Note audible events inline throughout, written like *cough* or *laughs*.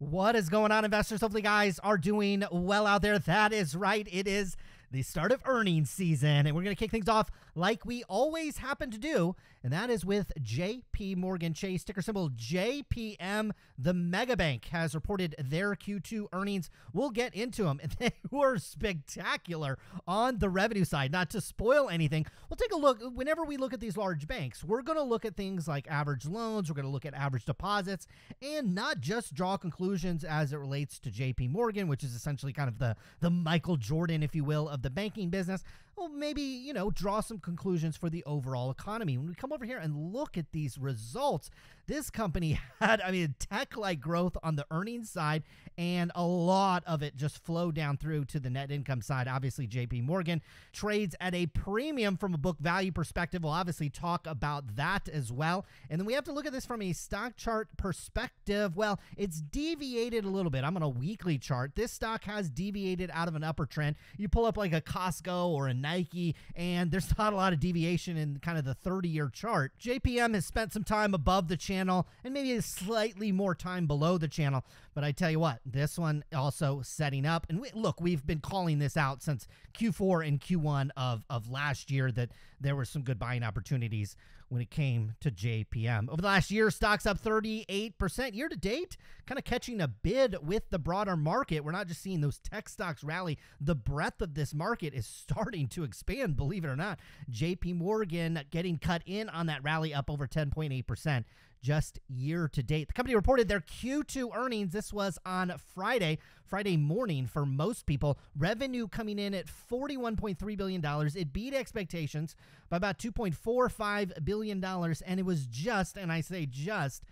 What is going on, investors? Hopefully, guys are doing well out there. That is right. It is the start of earnings season, and we're going to kick things off like we always happen to do, and that is with JP Morgan Chase, ticker symbol JPM. The mega bank has reported their Q2 earnings. We'll get into them, and *laughs* they were spectacular on the revenue side. Not to spoil anything, we'll take a look. Whenever we look at these large banks, we're going to look at things like average loans, we're going to look at average deposits, and not just draw conclusions as it relates to JP Morgan, which is essentially kind of the, the Michael Jordan, if you will, of the banking business, well, maybe, you know, draw some conclusions for the overall economy. When we come over here and look at these results, this company *laughs* had, I mean, tech like growth on the earnings side, and a lot of it just flowed down through to the net income side. Obviously, JP Morgan trades at a premium from a book value perspective. We'll obviously talk about that as well. And then we have to look at this from a stock chart perspective. Well, it's deviated a little bit. I'm on a weekly chart. This stock has deviated out of an upper trend. You pull up like a Costco or a Nike, and there's *laughs* not a lot of deviation in kind of the 30 year chart. JPM has spent some time above the channel and maybe a slightly more time below the channel. But I tell you what, this one also setting up. And we, look, we've been calling this out since Q4 and Q1 of, of last year that there were some good buying opportunities when it came to JPM. Over the last year, stocks up 38%. Year to date, kind of catching a bid with the broader market. We're not just seeing those tech stocks rally. The breadth of this market is *laughs* starting to expand, believe it or not. JP Morgan getting cut in on that rally up over 10.8% just year to date. The company reported their Q2 earnings. This was on Friday, Friday morning for most people. Revenue coming in at $41.3 billion. It beat expectations by about $2.45 billion, and it was just, and I say just,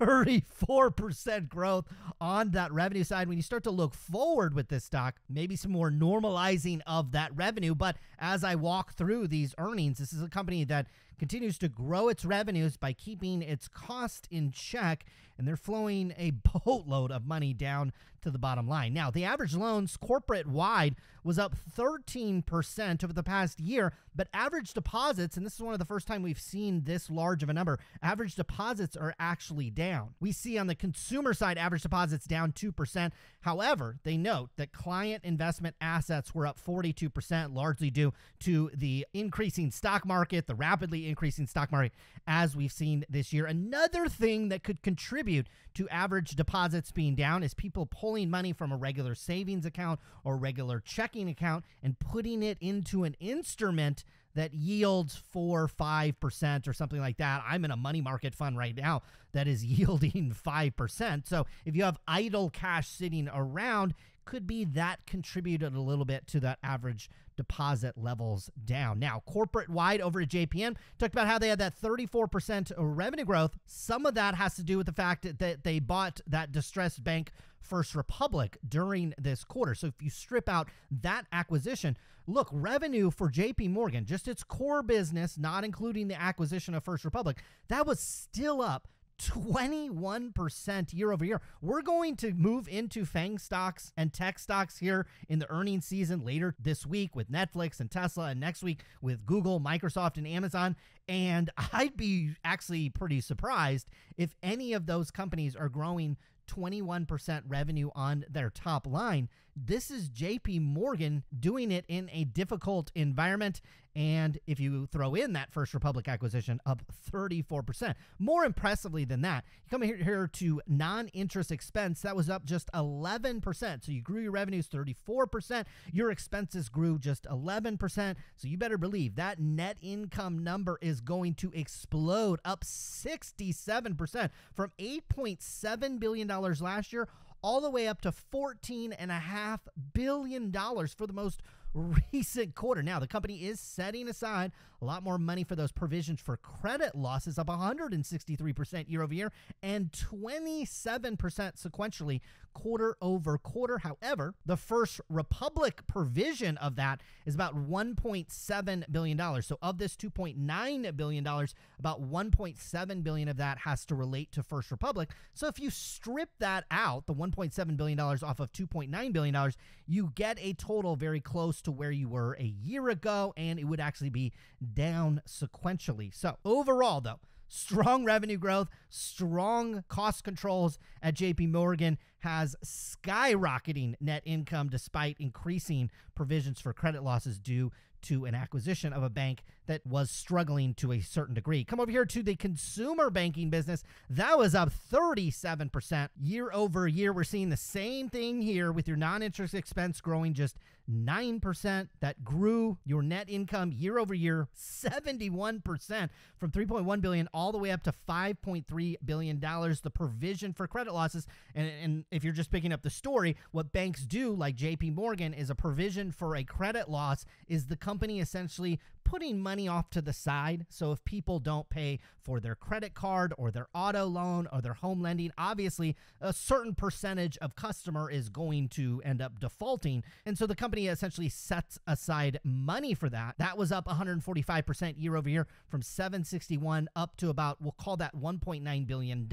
34% growth on that revenue side. When you start to look forward with this stock, maybe some more normalizing of that revenue. But as I walk through these earnings, this is a company that continues to grow its revenues by keeping its cost in check, and they're flowing a *laughs* boatload of money down to the bottom line. Now, the average loans corporate wide was up 13% over the past year, but average deposits, and this is one of the first time we've seen this large of a number, average deposits are actually down. We see on the consumer side average deposits down 2%. However, they note that client investment assets were up 42%, largely due to the increasing stock market, the rapidly increasing stock market as we've seen this year. Another thing that could contribute to average deposits being down is people pulling money from a regular savings account or regular checking account and putting it into an instrument that yields four, five percent or something like that. I'm in a money market fund right now that is *laughs* yielding five percent. So if you have idle cash sitting around, could be that contributed a little bit to that average deposit levels down. Now, corporate wide over at JPM talked about how they had that 34% revenue growth. Some of that has to do with the fact that they bought that distressed bank First Republic during this quarter. So if you strip out that acquisition, look, revenue for JP Morgan, just its core business, not including the acquisition of First Republic, that was still up 21% year over year. We're going to move into FANG stocks and tech stocks here in the earnings season later this week with Netflix and Tesla, and next week with Google, Microsoft, and Amazon. And *laughs* I'd be actually pretty surprised if any of those companies are growing 21% revenue on their top line. This is JP Morgan doing it in a difficult environment. And if you throw in that First Republic acquisition, up 34%. More impressively than that, you come here, here to non interest expense, that was up just 11%. So you grew your revenues 34%, your expenses grew just 11%. So you better believe that net income number is going to explode up 67% from $8.7 billion last year all the way up to $14.5 billion for the most *laughs* recent quarter. Now, the company is setting aside a lot more money for those provisions for credit losses, up 163% year over year and 27% sequentially quarter over quarter. However, the First Republic provision of that is about $1.7 billion. So, of this $2.9 billion, about 1.7 billion of that has to relate to First Republic. So, if you strip that out, the $1.7 billion off of $2.9 billion, you get a total very close to where you were a year ago, and it would actually be down sequentially. So, overall, though, strong revenue growth, strong cost controls at JP Morgan has skyrocketing net income despite increasing provisions for credit losses due to an acquisition of a bank that was struggling to a certain degree. Come over here to the consumer banking business. That was up 37% year over year. We're seeing the same thing here with your non interest expense growing just 9%. That grew your net income year over year 71% from 3.1 billion all the way up to 5.3 billion dollars. The provision for credit losses and, and if you're just picking up the story, what banks do like JP Morgan is a provision for a credit loss is the company essentially putting money off to the side. So if people don't pay for their credit card or their auto loan or their home lending, obviously a certain percentage of customer is going to end up defaulting. And so the company essentially sets aside money for that. That was up 145% year over year from 761 up to about, we'll call that $1.9 billion.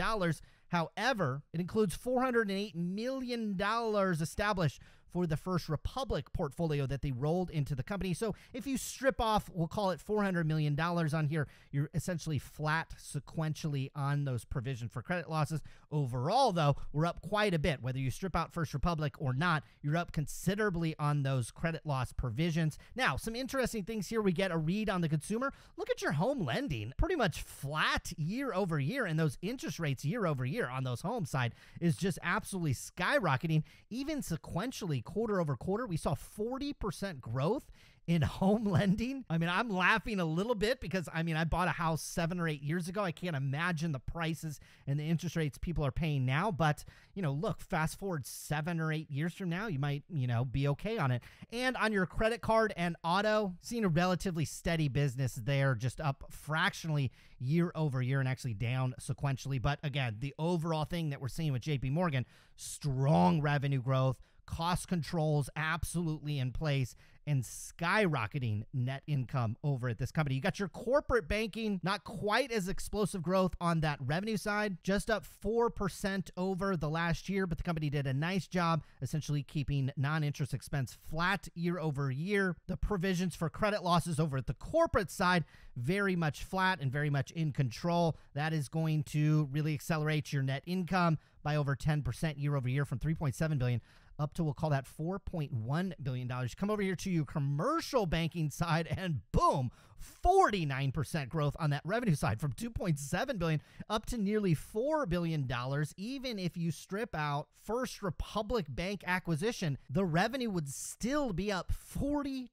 However, it includes $408 million established for the First Republic portfolio that they rolled into the company. So if you strip off, we'll call it $400 million on here, you're essentially flat sequentially on those provision for credit losses. Overall, though, we're up quite a bit. Whether you strip out First Republic or not, you're up considerably on those credit loss provisions. Now, some interesting things here. We get a read on the consumer. Look at your home lending, pretty much flat year over year, and those interest rates year over year on those home side is just absolutely skyrocketing, even sequentially quarter over quarter. We saw 40% growth in *laughs* home lending. I mean, I'm laughing a little bit because I mean, I bought a house seven or eight years ago. I can't imagine the prices and the interest rates people are paying now. But, you know, look, fast forward seven or eight years from now, you might, you know, be okay on it. And on your credit card and auto, seeing a relatively steady business there, just up fractionally year over year and actually down sequentially. But again, the overall thing that we're seeing with JP Morgan, strong revenue growth cost controls absolutely in place and skyrocketing net income over at this company. You got your corporate banking, not quite as explosive growth on that revenue side, just up 4% over the last year, but the company did a nice job essentially keeping non interest expense flat year over year. The provisions for credit losses over at the corporate side, very much flat and very much in control. That is going to really accelerate your net income by over 10% year over year from 3.7 billion up to we'll call that 4.1 billion dollars. Come over here to your commercial banking side and boom, 49% growth on that revenue side from 2.7 billion up to nearly 4 billion dollars. Even if you strip out First Republic Bank acquisition, the revenue would still be up 42%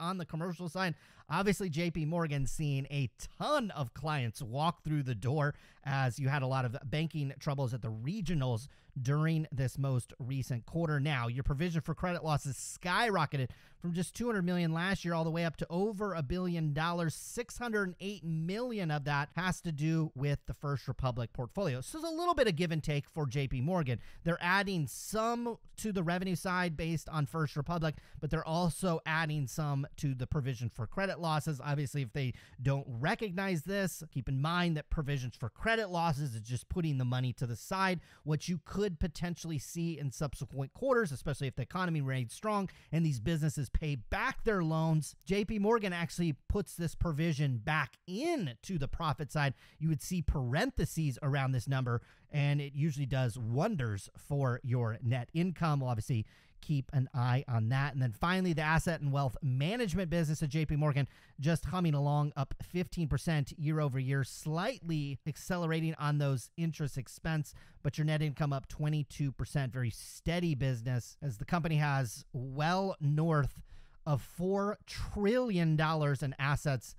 on the commercial side. Obviously, JP Morgan seeing a ton of clients walk through the door as you had a lot of banking troubles at the regionals during this most recent quarter. Now, your provision for credit losses skyrocketed from just 200 million last year all the way up to over a billion dollars. 608 million of that has to do with the First Republic portfolio. So there's a little bit of give and take for JP Morgan. They're adding some to the revenue side based on First Republic, but they're also adding some to the provision for credit losses. Obviously, if they don't recognize this, keep in mind that provisions for credit losses is just putting the money to the side. What you could potentially see in subsequent quarters, especially if the economy remains strong and these businesses pay back their loans. JP Morgan actually puts this provision back in to the profit side. You would see parentheses around this number, and it usually does wonders for your net income. Well, obviously, keep an eye on that. And then finally, the asset and wealth management business at JP Morgan just humming along up 15% year over year, slightly accelerating on those interest expense, but your net income up 22%. Very steady business as the company has well north of $4 trillion in assets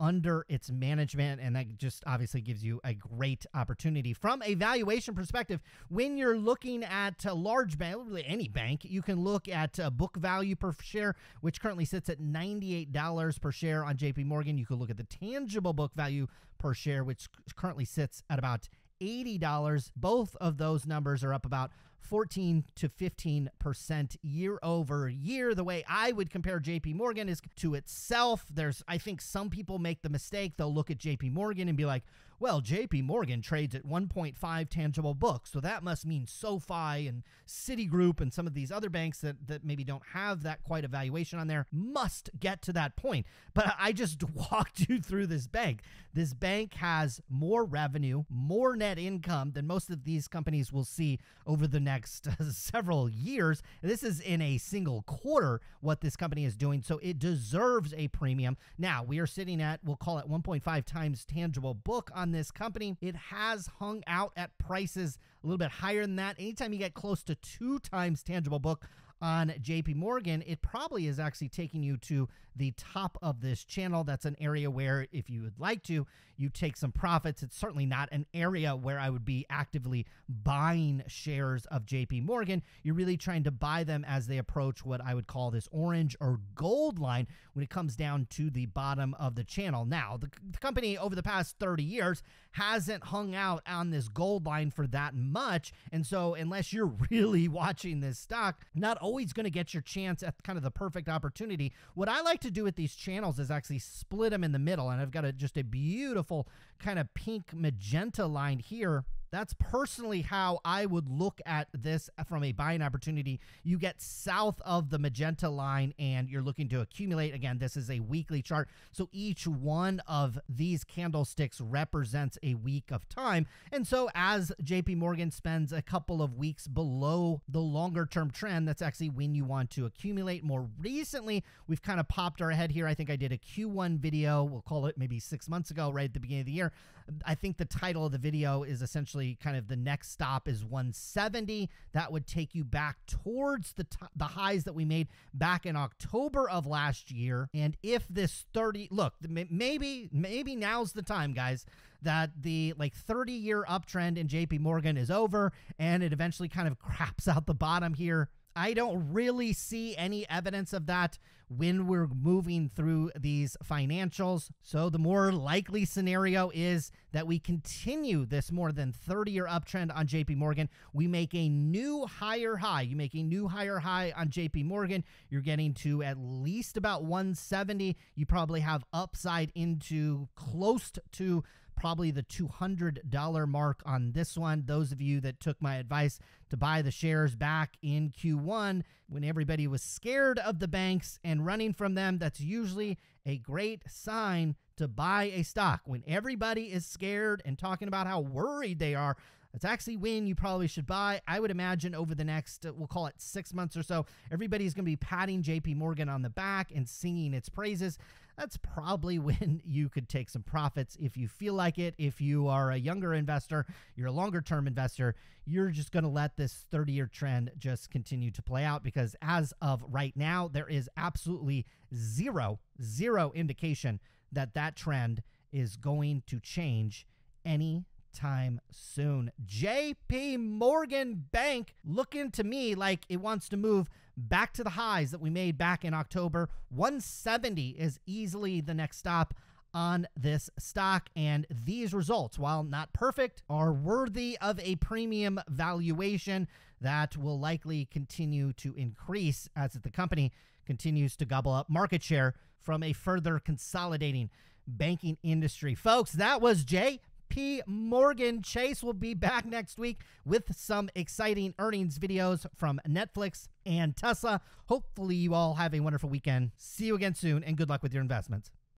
under its management. And that just obviously gives you a great opportunity. From a valuation perspective, when you're looking at a large bank, really any bank, you can look at uh, book value per share, which currently sits at $98 per share on JP Morgan. You could look at the tangible book value per share, which currently sits at about $80. Both of those numbers are up about 14 to 15% year over year. The way I would compare JP Morgan is to itself. There's, I think some people make the mistake. They'll look at JP Morgan and be like, well, JP Morgan trades at 1.5 tangible book. So that must mean SoFi and Citigroup and some of these other banks that, that maybe don't have that quite a valuation on there must get to that point. But I just *laughs* walked you through this bank. This bank has more revenue, more net income than most of these companies will see over the next uh, *laughs* several years. This is in a single quarter what this company is doing. So it deserves a premium. Now, we are sitting at, we'll call it 1.5 times tangible book on this company. It has hung out at prices a little bit higher than that. Anytime you get close to two times tangible book, on JP Morgan, it probably is actually taking you to the top of this channel. That's an area where, if you would like to, you take some profits. It's certainly not an area where I would be actively buying shares of JP Morgan. You're really trying to buy them as they approach what I would call this orange or gold line when it comes down to the bottom of the channel. Now, the, the company over the past 30 years hasn't hung out on this gold line for that much. And so, unless you're *laughs* really watching this stock, not always going to get your chance at kind of the perfect opportunity. What I like to do with these channels is actually split them in the middle. And I've got a, just a beautiful kind of pink magenta line here that's personally how I would look at this from a buying opportunity. You get south of the magenta line and you're looking to accumulate. Again, this is a weekly chart. So each one of these candlesticks represents a week of time. And so as JP Morgan spends a couple of weeks below the longer term trend, that's actually when you want to accumulate. More recently, we've kind of popped our head here. I think I did a Q1 video, we'll call it maybe six months ago, right at the beginning of the year. I think the title of the video is essentially essentially kind of the next stop is 170. That would take you back towards the t- the highs that we made back in October of last year. And if this 30 look, maybe maybe now's the time, guys, that the like 30 year uptrend in JP Morgan is over and it eventually kind of *laughs* craps out the bottom here. I don't really see any evidence of that when we're moving through these financials. So the more likely scenario is that we continue this more than 30 year uptrend on JP Morgan. We make a new higher high. You make a new higher high on JP Morgan. You're getting to at least about 170. You probably have upside into close to probably the $200 mark on this one. Those of you that took my advice to buy the shares back in Q1 when everybody was scared of the banks and running from them, that's usually a great sign to buy a stock. When everybody is scared and talking about how worried they are, that's actually when you probably should buy. I would imagine over the next, uh, we'll call it six months or so, everybody's going to be patting JP Morgan on the back and singing its praises that's probably *laughs* when you could take some profits if you feel like it. If you are a younger investor, you're a longer term investor, you're just going to let this 30 year trend just continue to play out because as of right now, there is absolutely zero, zero indication that that trend is going to change any time soon. JP Morgan Bank looking to me like it wants to move back to the highs that we made back in October. 170 is easily the next stop on this stock. And these results, while not perfect, are worthy of a premium valuation that will likely continue to increase as the company continues to gobble up market share from a further consolidating banking industry. Folks, that was Jay P. Morgan Chase will be back next week with some exciting earnings videos from Netflix and Tesla. Hopefully, you all have a wonderful weekend. See you again soon, and good luck with your investments.